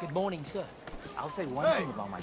Good morning, sir. I'll say one Hey. thing about my...